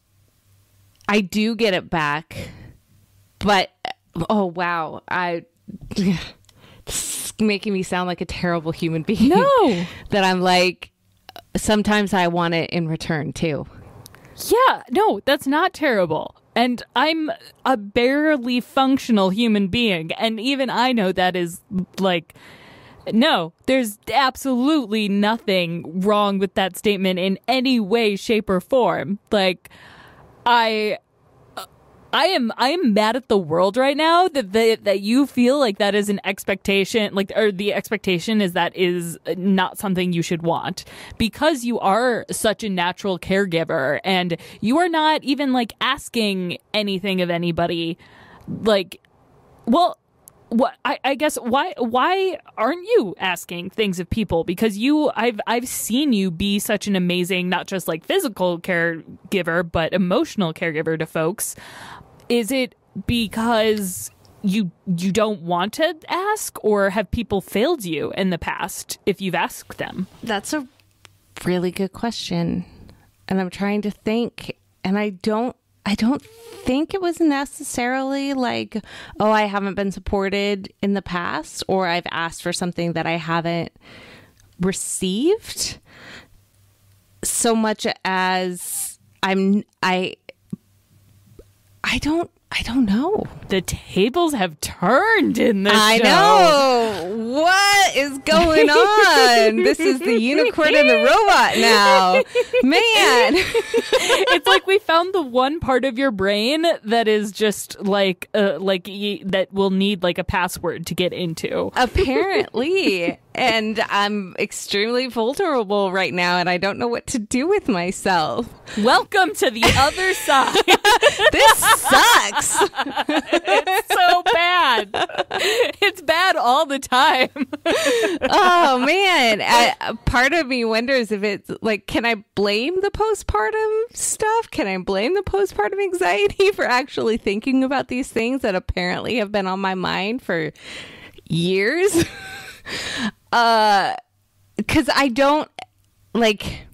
I do get it back. But oh wow, I (laughs) making me sound like a terrible human being. no (laughs) that I'm like sometimes I want it in return too. Yeah, no, that's not terrible. And I'm a barely functional human being. And even I know that is like, no, there's absolutely nothing wrong with that statement in any way, shape, or form. Like, I. I am I am mad at the world right now that that you feel like that is an expectation like or the expectation is that is not something you should want. Because you are such a natural caregiver and you are not even like asking anything of anybody like well what I, I guess why why aren't you asking things of people? Because you I've I've seen you be such an amazing not just like physical caregiver but emotional caregiver to folks. Is it because you you don't want to ask or have people failed you in the past if you've asked them? That's a really good question. And I'm trying to think and I don't I don't think it was necessarily like, oh, I haven't been supported in the past or I've asked for something that I haven't received so much as I'm I I don't I don't know. the tables have turned in this I show. know. What is going on? this is the unicorn and the robot now. Man. (laughs) it's like we found the one part of your brain that is just like uh, like that will need like a password to get into. Apparently. And I'm extremely vulnerable right now and I don't know what to do with myself. Welcome to the other side. (laughs) this sucks. it's so bad. It's bad all the time. oh man, I, part of me wonders if it's like can I blame the postpartum stuff? Can I blame the postpartum anxiety (laughs) for actually thinking about these things that apparently have been on my mind for years? (laughs) uh cuz I don't like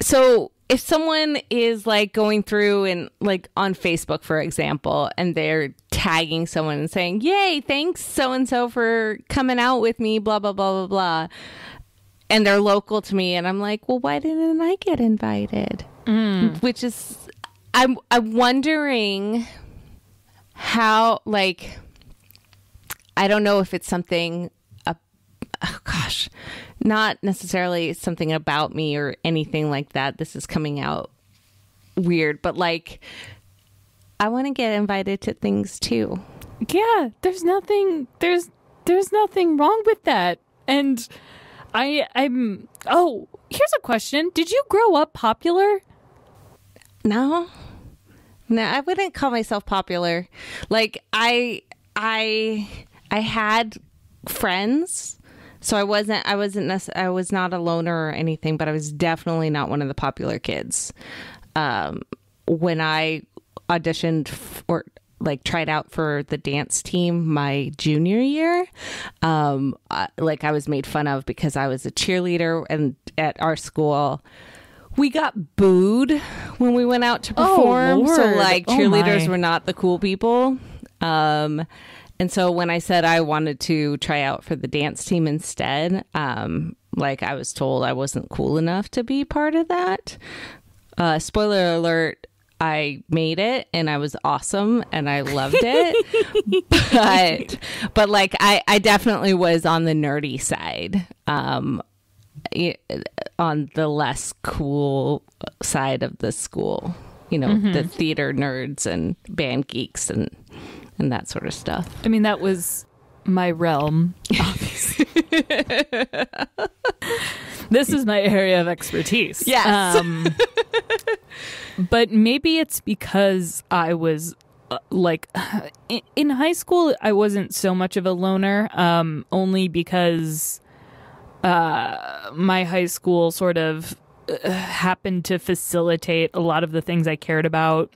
so if someone is like going through and like on Facebook, for example, and they're tagging someone and saying, Yay, thanks so and so for coming out with me, blah, blah, blah, blah, blah. And they're local to me. And I'm like, Well, why didn't I get invited? Mm. Which is, I'm, I'm wondering how, like, I don't know if it's something, oh gosh, not necessarily something about me or anything like that. This is coming out weird, but like I want to get invited to things too. Yeah, there's nothing there's there's nothing wrong with that. And I I'm oh, here's a question. Did you grow up popular? No. No, I wouldn't call myself popular. Like I I I had friends so I wasn't I wasn't I was not a loner or anything, but I was definitely not one of the popular kids. Um, when I auditioned for like tried out for the dance team my junior year um like i was made fun of because i was a cheerleader and at our school we got booed when we went out to oh, perform. Oh, so like cheerleaders oh, were not the cool people. Um and so when I said I wanted to try out for the dance team instead, um, like I was told I wasn't cool enough to be part of that. Uh, spoiler alert, I made it and I was awesome and I loved it. (laughs) but but like I I definitely was on the nerdy side. Um on the less cool side of the school. You know, mm-hmm. the theater nerds and band geeks and and that sort of stuff. I mean, that was my realm, (laughs) obviously. (laughs) this is my area of expertise. Yes. Um, (laughs) but maybe it's because I was uh, like (sighs) in, in, high school, I wasn't so much of a loner, um, only because uh, my high school sort of uh, happened to facilitate a lot of the things I cared about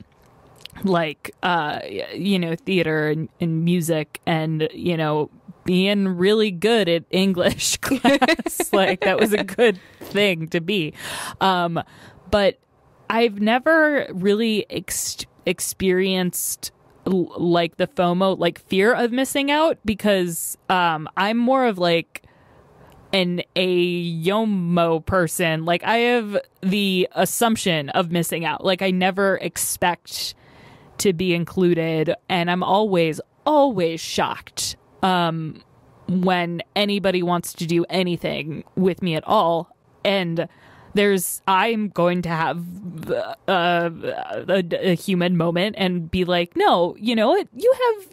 like uh you know theater and, and music and you know being really good at english (laughs) class. Like that was a good thing to be. Um but i've never really ex- experienced l- like the fomo like fear of missing out because um i'm more of like an a yomo person. Like i have the assumption of missing out. Like i never expect to be included and I'm always always shocked um when anybody wants to do anything with me at all and there's I'm going to have uh, a, a, human moment and be like, no, you know what, you have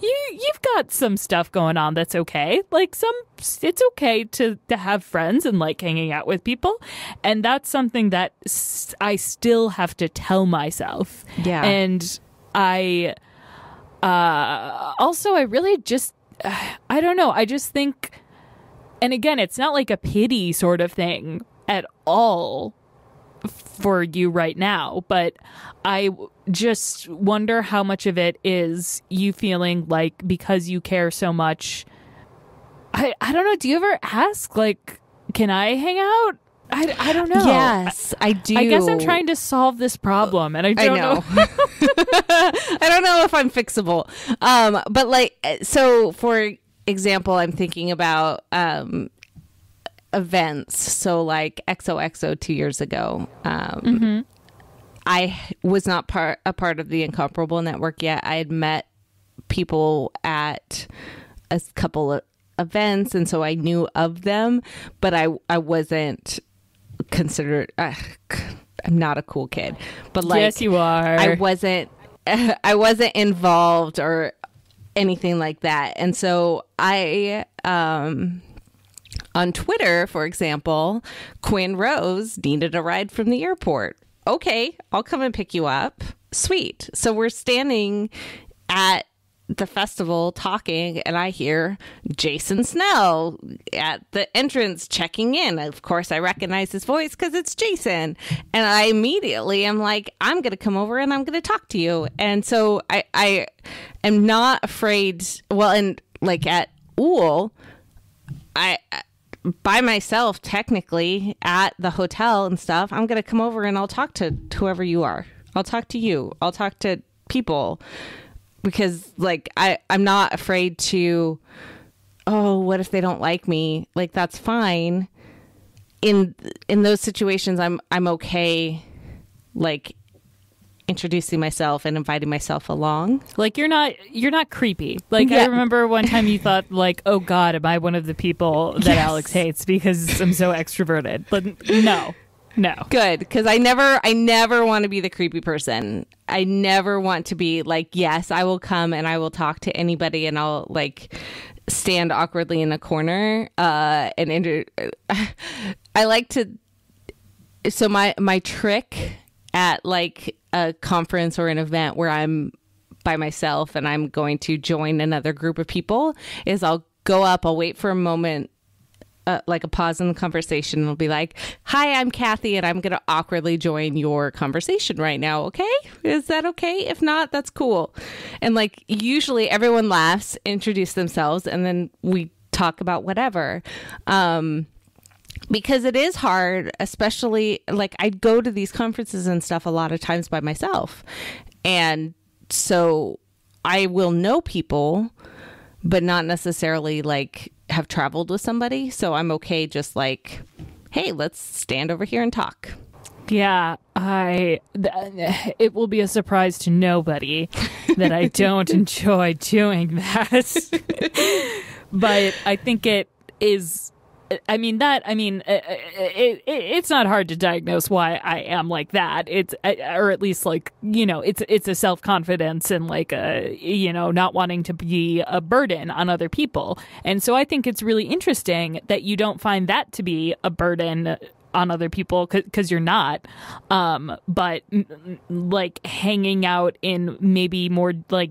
you you've got some stuff going on that's okay. Like some it's okay to to have friends and like hanging out with people, and that's something that I still have to tell myself. Yeah, and I uh, also I really just I don't know. I just think and again, it's not like a pity sort of thing at all for you right now, but I just wonder how much of it is you feeling like because you care so much. I I don't know. Do you ever ask like, can I hang out? I, I don't know. Yes, I do. I guess I'm trying to solve this problem, and I don't I know. know. (laughs) (laughs) I don't know if I'm fixable. Um, but like, so for example, I'm thinking about um events. So like XOXO two years ago. Um, mm-hmm. I was not part a part of the Incomparable Network yet. I had met people at a couple of events, and so I knew of them, but I I wasn't considered. Uh, I'm not a cool kid, but like yes, you are. I wasn't. (laughs) I wasn't involved or anything like that, and so I um, on Twitter, for example, Quinn Rose needed a ride from the airport. Okay, I'll come and pick you up. Sweet. So we're standing at the festival talking and I hear Jason Snell at the entrance checking in. Of course, I recognize his voice because it's Jason. And I immediately am like, I'm going to come over and I'm going to talk to you. And so I, I am not afraid. Well, and like at Úll, I by myself technically at the hotel and stuff. I'm going to come over and I'll talk to whoever you are. I'll talk to you. I'll talk to people because like I I'm not afraid to oh, what if they don't like me? Like that's fine. In in those situations I'm I'm okay like introducing myself and inviting myself along. Like you're not you're not creepy. Like Yeah. I remember one time you thought like, "Oh god, am I one of the people that (laughs) Yes. Alex hates because I'm so extroverted?" But no. No. Good, because I never, I never want to be the creepy person. I never want to be like, yes, I will come and I will talk to anybody, and I'll like stand awkwardly in a corner. Uh, and inter- (laughs) I like to. So my my trick at like a conference or an event where I'm by myself and I'm going to join another group of people is I'll go up, I'll wait for a moment uh, like a pause in the conversation and I'll be like, "Hi, I'm Kathy, and I'm gonna awkwardly join your conversation right now. Okay, is that okay? If not, that's cool." And like usually, everyone laughs, introduce themselves, and then we talk about whatever. Um, because it is hard, especially like I go to these conferences and stuff a lot of times by myself, and so I will know people but not necessarily like have traveled with somebody. So I'm okay just like, hey, let's stand over here and talk. Yeah, I. Th- it will be a surprise to nobody that I don't (laughs) enjoy doing that. (laughs) but I think it is. I mean that. I mean, uh, it, it, it's not hard to diagnose why I am like that. It's uh, or at least like you know, it's it's a self confidence and like a you know not wanting to be a burden on other people. And so I think it's really interesting that you don't find that to be a burden on other people because you're not um but like hanging out in maybe more like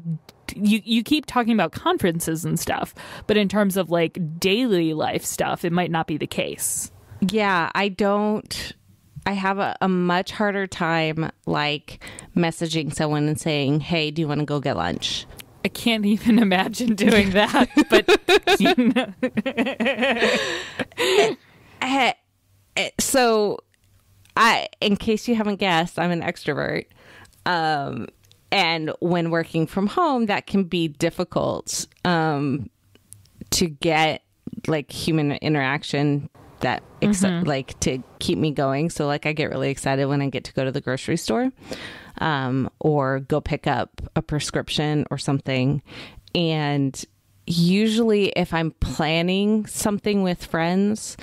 you you keep talking about conferences and stuff but in terms of like daily life stuff it might not be the case Yeah, I don't. I have a, a much harder time like messaging someone and saying, hey, do you want to go get lunch? i can't even (laughs) imagine doing that but you know, (laughs) so I in case you haven't guessed, I'm an extrovert. Um and when working from home, that can be difficult um to get like human interaction that ex- like to keep me going. So like I get really excited when I get to go to the grocery store um or go pick up a prescription or something and usually if I'm planning something with friends,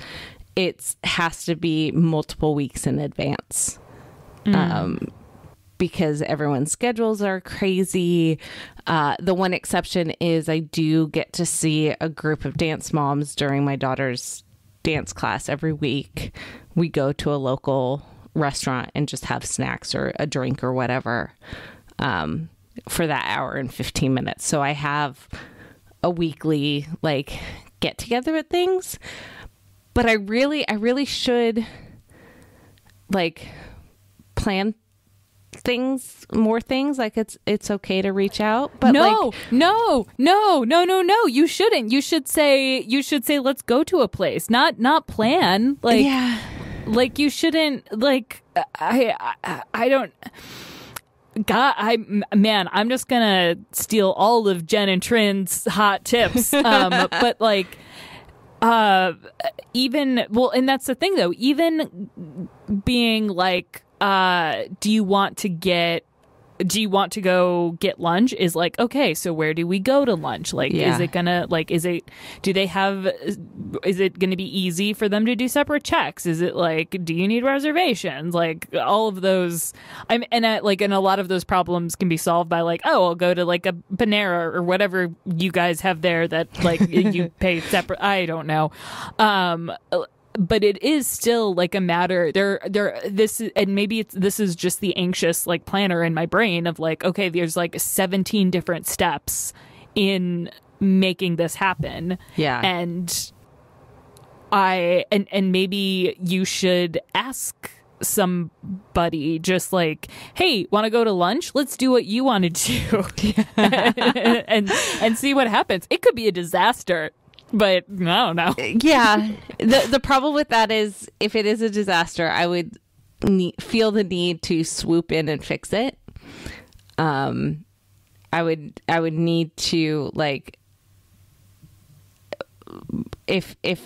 it has to be multiple weeks in advance. Um, because everyone's schedules are crazy. Uh, the one exception is I do get to see a group of dance moms during my daughter's dance class every week. We go to a local restaurant and just have snacks or a drink or whatever um, for that hour and 15 minutes. So I have a weekly like get together at things. But I really, I really should like plan things more things like it's it's okay to reach out but no like no no no no no you shouldn't. You should say you should say let's go to a place not not plan like yeah. like you shouldn't like I, I i don't god i man i'm just gonna steal all of jen and trin's hot tips um (laughs) but like uh even well and that's the thing though. Even being like uh do you want to get do you want to go get lunch is like okay so where do we go to lunch? Like Yeah. is it gonna like is it do they have is it gonna be easy for them to do separate checks? Is it like do you need reservations? Like all of those i'm and like and a lot of those problems can be solved by like oh i'll go to like a panera or whatever you guys have there that like you (laughs) pay separate i don't know. Um but it is still like a matter there there this and maybe it's this is just the anxious like planner in my brain of like okay there's like 17 different steps in making this happen. Yeah. and i and and maybe you should ask somebody just like hey want to go to lunch? Let's do what you want to do (laughs) (laughs) and and see what happens. It could be a disaster but i don't know. Yeah. The the problem with that is if it is a disaster i would ne- feel the need to swoop in and fix it. Um i would i would need to like if if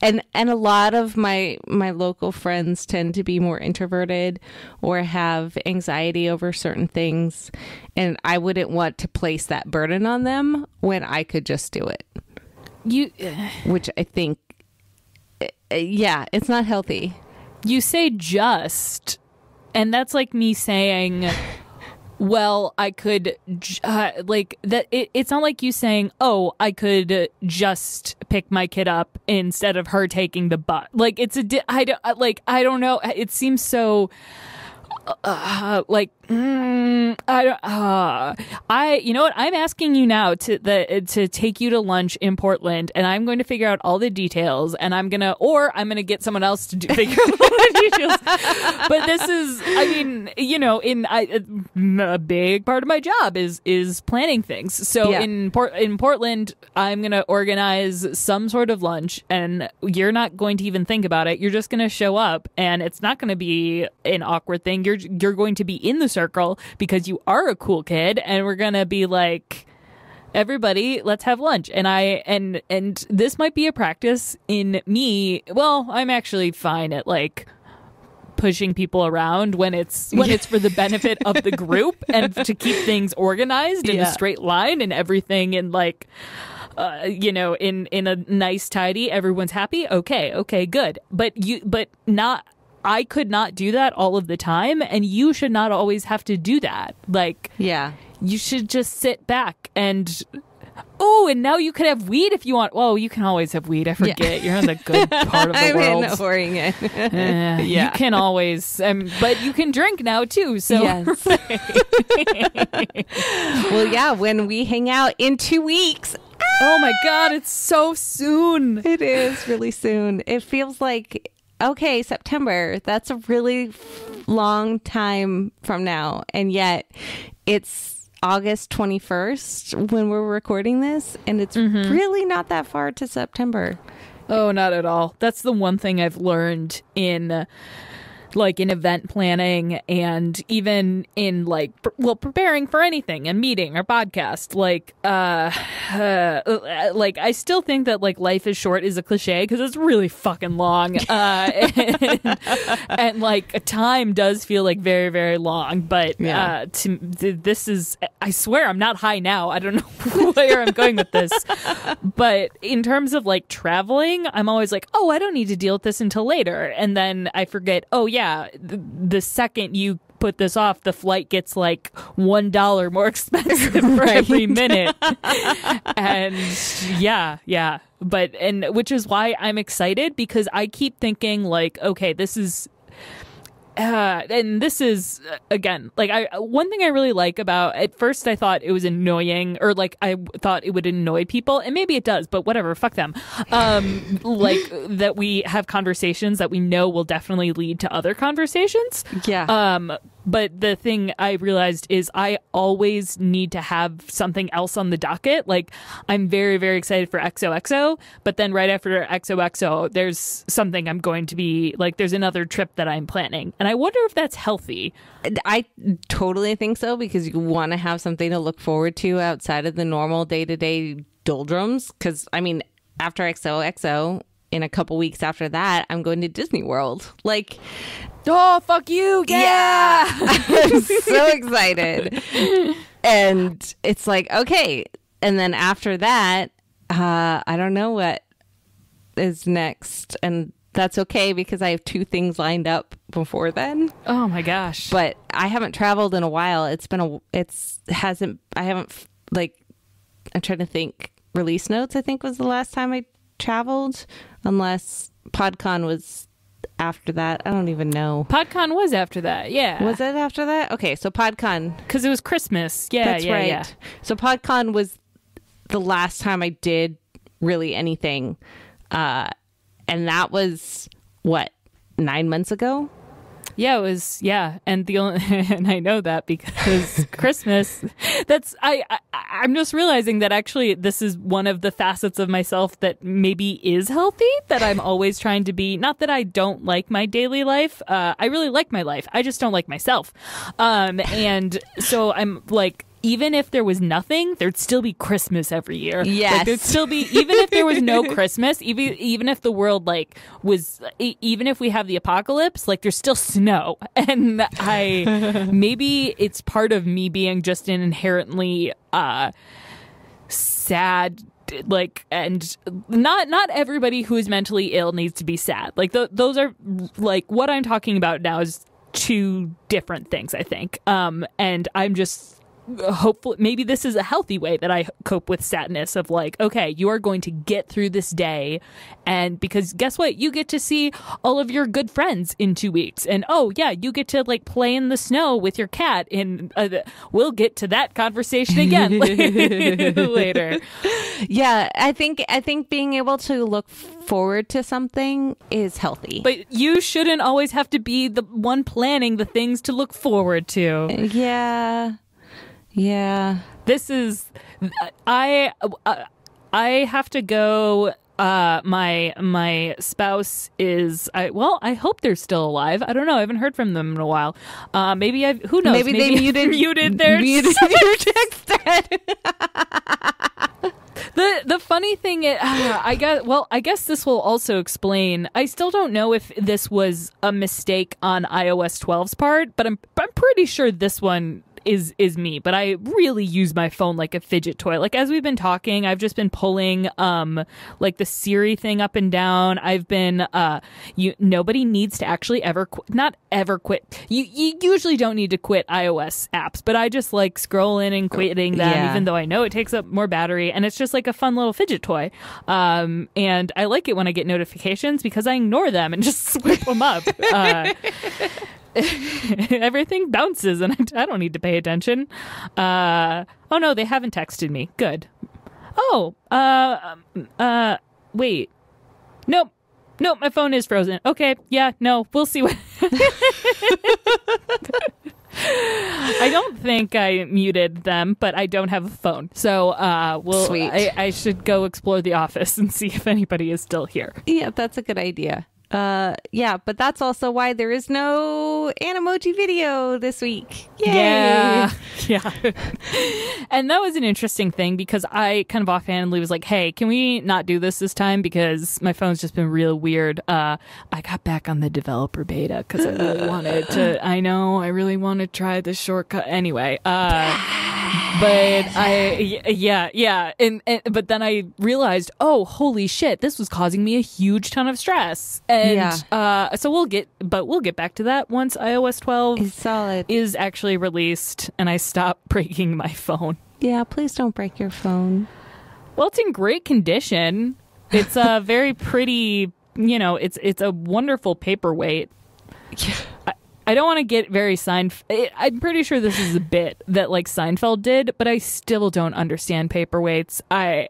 and and a lot of my my local friends tend to be more introverted or have anxiety over certain things and i wouldn't want to place that burden on them when i could just do it you which I think, uh, yeah, it's not healthy. you say just and that's like me saying well i could uh, like that it, it's not like you saying oh i could just pick my kid up instead of her taking the bus like it's a di- i don't like i don't know it seems so uh, like mm, I don't. Uh, I you know what? I'm asking you now to the to take you to lunch in Portland, and I'm going to figure out all the details, and I'm gonna or I'm gonna get someone else to do, figure out all the details. (laughs) But this is, I mean, you know, in I, a big part of my job is is planning things. So Yeah. in Port in Portland, I'm gonna organize some sort of lunch, and you're not going to even think about it. You're just gonna show up, and it's not gonna be an awkward thing. You're you're going to be in the circle because you are a cool kid, and we're gonna be like everybody let's have lunch. And i and and this might be a practice in me. Well i'm actually fine at like pushing people around when it's when it's for the benefit of the group (laughs) and to keep things organized in Yeah. a straight line and everything and like uh, you know in in a nice tidy everyone's happy. Okay okay good. But you but not I could not do that all of the time and you should not always have to do that. Like Yeah. you should just sit back and oh and now you could have weed if you want. Well you can always have weed i forget. You're in the good (laughs) part of the I'm world. in Oregon. (laughs) Eh, you can always um, but you can drink now too so. Yes. (laughs) well, yeah, when we hang out in two weeks, oh my god it's so soon. It is really soon. It feels like, okay, September. That's a really long time from now. And yet it's August 21st when we're recording this. And it's mm-hmm. really not that far to September. Oh, not at all. That's the one thing I've learned in like in event planning and even in like pr- well preparing for anything, a meeting or podcast. Like uh, uh (sighs) like I still think that like life is short is a cliche because it's really fucking long. Uh (laughs) and, and like time does feel like very very long, but Yeah. uh to th- this is I swear I'm not high now. I don't (laughs) know where I'm going with this. But in terms of like traveling, I'm always like, oh, I don't need to deal with this until later. And then I forget, oh, yeah, th- the second you put this off, the flight gets like $1 more (laughs) expensive for every minute. and yeah, yeah. But, and which is why I'm excited because I keep thinking, like, okay, this is uh, and this is uh, again like I one thing I really like about at first I thought it was annoying or like I thought it would annoy people and maybe it does but whatever fuck them um (laughs) like that we have conversations that we know will definitely lead to other conversations Yeah. um but the thing I realized is I always need to have something else on the docket. Like I'm very, very excited for XOXO, but then right after XOXO, there's something I'm going to be like, there's another trip that I'm planning. And I wonder if that's healthy. I totally think so because you want to have something to look forward to outside of the normal day to day doldrums. Because, I mean, after XOXO, in a couple weeks after that, I'm going to Disney World. Like, Oh, fuck you. Yeah. (laughs) I'm so excited. And it's like, okay. And then after that, uh, I don't know what is next. And that's okay because I have two things lined up before then. Oh my gosh. But I haven't traveled in a while. It's been a, it's, hasn't, I haven't, like, I'm trying to think. Release notes, I think, was the last time I traveled, unless PodCon was after that. I don't even know. PodCon was after that. Yeah. Was it after that? Okay, so PodCon. Because it was Christmas. Yeah. That's yeah, right. Yeah. So PodCon was the last time I did really anything. Uh, and that was what, nine months ago? Yeah, it was. Yeah, and the only (laughs) and I know that because (laughs) Christmas. That's I, I. I'm just realizing that actually this is one of the facets of myself that maybe is healthy. That I'm always trying to be. Not that I don't like my daily life. Uh, I really like my life. I just don't like myself. Um, and so I'm like even if there was nothing, there'd still be Christmas every year. Yes. Like, there'd still be even if there was no (laughs) Christmas, even even if the world like was even if we have the apocalypse, like there's still snow. (laughs) And I maybe it's part of me being just an inherently uh sad like and not not everybody who is mentally ill needs to be sad. Like th- those are like what I'm talking about now is two different things, I think. Um and I'm just hopefully maybe this is a healthy way that I cope with sadness of like okay you are going to get through this day. And because guess what? You get to see all of your good friends in 2 weeks. And oh yeah you get to like play in the snow with your cat and uh, we'll get to that conversation again (laughs) later. Yeah, I think I think being able to look forward to something is healthy. but you shouldn't always have to be the one planning the things to look forward to. Yeah. Yeah. this is i i have to go uh my my spouse is i well i hope they're still alive. I don't know. I haven't heard from them in a while. Uh maybe i've who knows? Maybe, they muted muted their muted your (laughs) (laughs) text thread. the the funny thing is, (sighs) I guess well I guess this will also explain. I still don't know if this was a mistake on iOS 12's part but I'm I'm pretty sure this one is is me but I really use my phone like a fidget toy like as we've been talking I've just been pulling um like the Siri thing up and down I've been uh you nobody needs to actually ever qu- not ever quit you you usually don't need to quit iOS apps but I just like scrolling and quitting them Yeah. even though I know it takes up more battery and it's just like a fun little fidget toy. Um, and I like it when I get notifications because I ignore them and just (laughs) swipe them up. Uh, (laughs) everything bounces and I, I don't need to pay attention. Uh, oh no, they haven't texted me. Good. Oh, uh, um, uh, wait. Nope. Nope, my phone is frozen. Okay, yeah, no, we'll see what. (laughs) I don't think I muted them, but I don't have a phone, so uh, we'll. Sweet. I, I should go explore the office and see if anybody is still here. Yeah, that's a good idea. Uh, yeah, but that's also why there is no Animoji video this week. Yay! Yeah, (laughs) yeah. and that was an interesting thing because I kind of offhandedly was like, "Hey, can we not do this this time because my phone's just been real weird." Uh, I got back on the developer beta because I really wanted to. I know I really want to try the shortcut anyway. Uh, (sighs) but (laughs) I yeah, yeah, and, and but then I realized, oh, holy shit, this was causing me a huge ton of stress, and Yeah. uh, so we'll get, but we'll get back to that once iOS 12 It's solid. is actually released and I stop (laughs) breaking my phone. Yeah, please don't break your phone. Well, it's in great condition. It's a (laughs) very pretty, you know, it's it's a wonderful paperweight. I, I don't want to get very Seinfeld. Eh, I'm pretty sure this is a bit that like Seinfeld did, but I still don't understand paperweights. I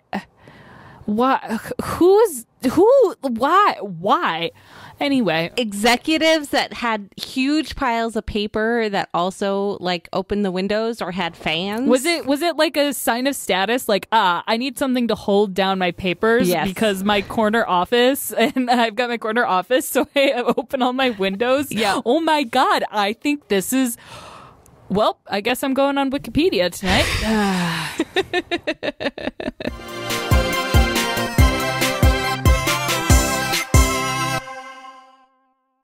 why who's who why why anyway Executives that had huge piles of paper that also like opened the windows or had fans. Was it was it like a sign of status? Like, ah, I need something to hold down my papers Yes. because my corner office (laughs) and I've got my corner office, so I open all my windows. Yeah. Oh my god, I think this is. Well, I guess I'm going on Wikipedia tonight. (sighs) (laughs) (laughs)